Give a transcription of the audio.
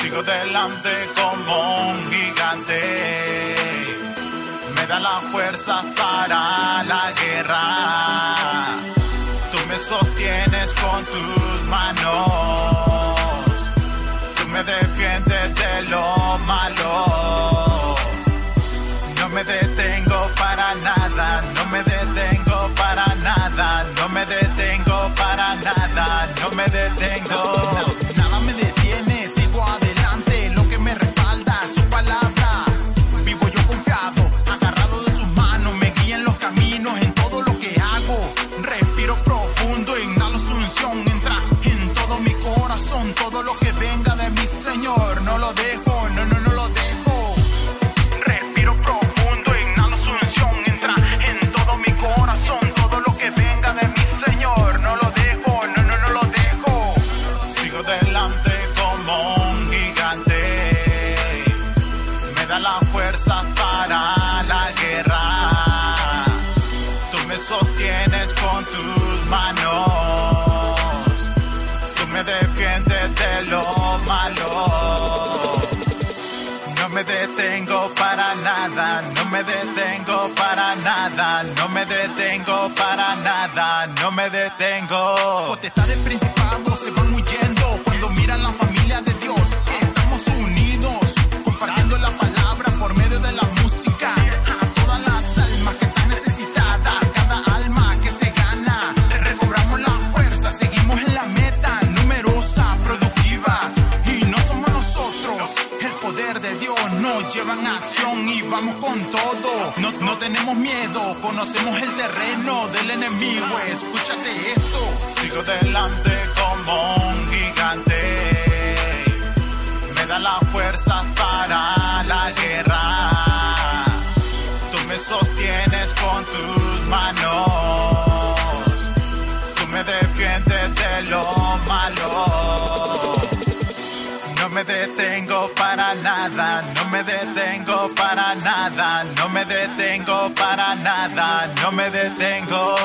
Sigo delante como un gigante. Me da la fuerza para la guerra. Tú me sostienes con tus manos. Tú me defiendes de lo malo. No me detengo para nada, no me detengo para nada, no me detengo para nada, no me detengo. Da la fuerza para la guerra. Tú me sostienes con tus manos. Tú me defiendes de lo malo. No me detengo para nada, no me detengo para nada, no me detengo para nada, no me detengo. Nos lleva en acción y vamos con todo. No, no tenemos miedo, conocemos el terreno del enemigo. Escúchate esto. Sigo delante nada, no me detengo para nada, no me detengo para nada, no me detengo.